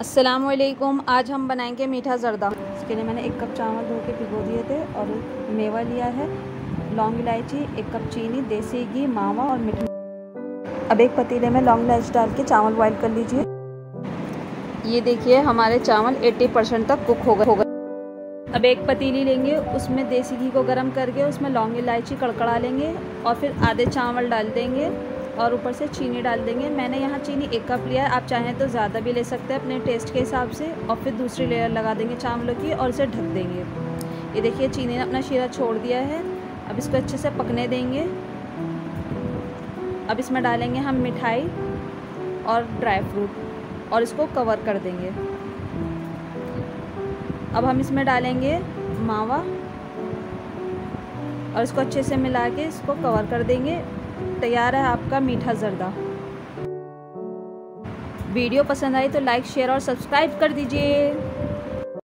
असलकुम आज हम बनाएँगे मीठा जर्दा। इसके लिए मैंने एक कप चावल धो के भिगो दिए थे और मेवा लिया है। लौंग इलायची, एक कप चीनी, देसी घी, मावा और मीठा। अब एक पतीले में लौंग इलायची डाल के चावल बॉईल कर लीजिए। ये देखिए, हमारे चावल 80 परसेंट तक कुक हो गए। अब एक पतीली लेंगे, उसमें देसी घी को गर्म करके उसमें लौंग इलायची कड़कड़ा लेंगे और फिर आधे चावल डाल देंगे। और ऊपर से चीनी डाल देंगे। मैंने यहाँ चीनी एक कप लिया है। आप चाहें तो ज़्यादा भी ले सकते हैं अपने टेस्ट के हिसाब से और फिर दूसरी लेयर लगा देंगे चावलों की और इसे ढक देंगे। ये देखिए, चीनी ने अपना शीरा छोड़ दिया है। अब इसको अच्छे से पकने देंगे। अब इसमें डालेंगे हम मिठाई और ड्राई फ्रूट और इसको कवर कर देंगे। अब हम इसमें डालेंगे मावा और इसको अच्छे से मिला के इसको कवर कर देंगे। तैयार है आपका मीठा जरदा। वीडियो पसंद आई तो लाइक, शेयर और सब्सक्राइब कर दीजिए।